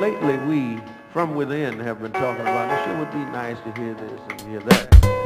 lately we, from within, have been talking about it. Sure would be nice to hear this and hear that.